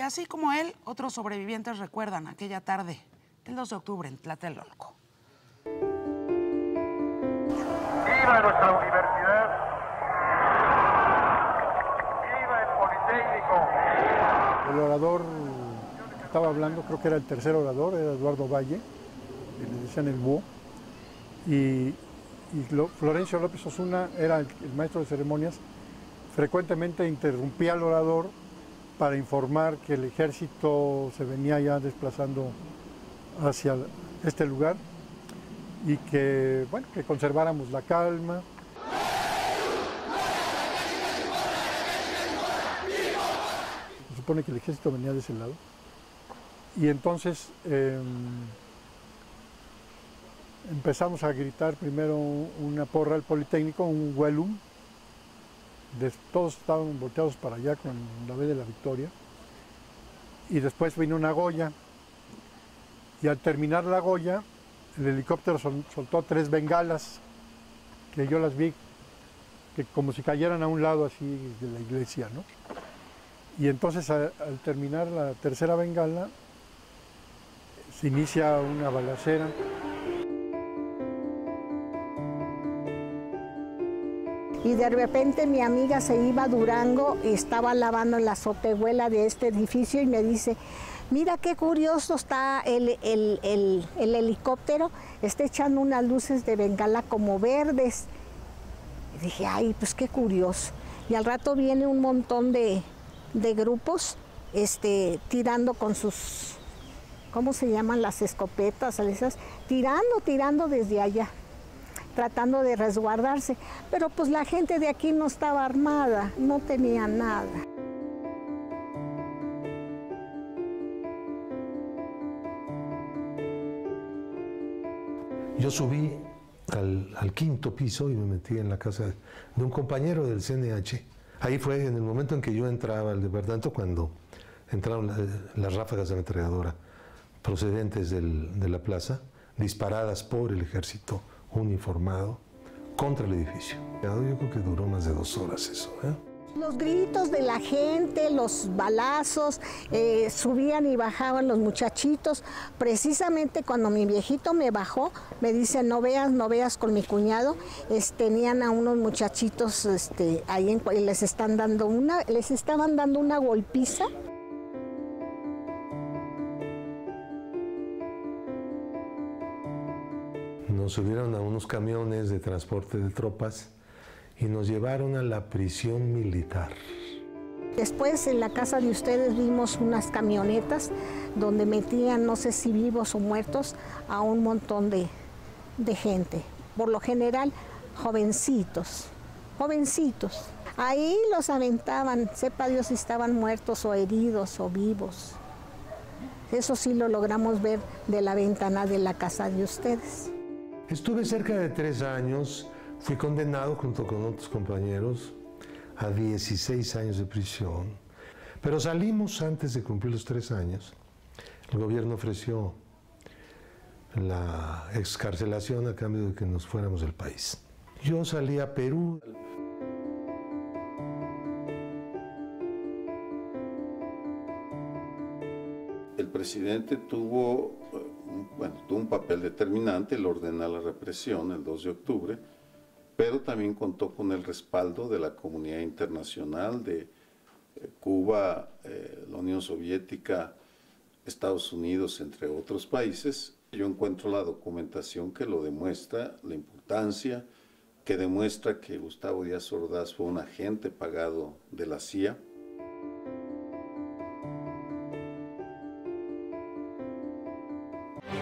Y así como él, otros sobrevivientes recuerdan aquella tarde, el 2 de octubre, en Tlatelolco. ¡Viva nuestra universidad! ¡Viva el Politécnico! El orador que estaba hablando, creo que era el tercer orador, era Eduardo Valle, le decían el búho, y, y Lo- Florencio López Osuna era el, el maestro de ceremonias, frecuentemente interrumpía al orador para informar que el ejército se venía ya desplazando hacia este lugar y que, bueno, que conserváramos la calma. Se supone que el ejército venía de ese lado. Y entonces em, empezamos a gritar primero una porra al Politécnico, un huelum. Todos estaban volteados para allá con la B de la Victoria. Y después vino una Goya. Y al terminar la Goya, el helicóptero sol- soltó tres bengalas, que yo las vi que como si cayeran a un lado así de la iglesia, ¿no? Y entonces al terminar la tercera bengala, se inicia una balacera. Y de repente mi amiga se iba a Durango y estaba lavando en la azotehuela de este edificio y me dice, mira qué curioso está el, el- el- el helicóptero, está echando unas luces de bengala como verdes. Y dije, ay, pues qué curioso. Y al rato viene un montón de, de grupos este, tirando con sus, ¿cómo se llaman? Las escopetas, esas, tirando, tirando desde allá tratando de resguardarse. Pero pues la gente de aquí no estaba armada, no tenía nada. Yo subí al, quinto piso y me metí en la casa de, un compañero del CNH. Ahí fue en el momento en que yo entraba al departamento cuando entraron la- las ráfagas de ametralladora procedentes de la plaza, disparadas por el ejército uniformado contra el edificio. Yo creo que duró más de dos horas eso. ¿eh? Los gritos de la gente, los balazos, eh, subían y bajaban los muchachitos. Precisamente cuando mi viejito me bajó, me dice, no veas, no veas con mi cuñado, tenían a unos muchachitos este, ahí en, y les están dando una, les estaban dando una golpiza. Nos subieron a unos camiones de transporte de tropas y nos llevaron a la prisión militar. Después en la casa de ustedes vimos unas camionetas donde metían, no sé si vivos o muertos, a un montón de, gente. Por lo general, jovencitos, jovencitos. Ahí los aventaban, sepa Dios si estaban muertos o heridos o vivos. Eso sí lo logramos ver de la ventana de la casa de ustedes. Estuve cerca de tres años, fui condenado junto con otros compañeros a 16 años de prisión, pero salimos antes de cumplir los tres años. El gobierno ofreció la excarcelación a cambio de que nos fuéramos del país. Yo salí a Perú. El presidente tuvo, bueno, tuvo un papel determinante, el ordenar la represión el 2 de octubre, pero también contó con el respaldo de la comunidad internacional, de eh, Cuba, eh, la Unión Soviética, Estados Unidos, entre otros países. Yo encuentro la documentación que lo demuestra, la importancia, que demuestra que Gustavo Díaz Ordaz fue un agente pagado de la CIA.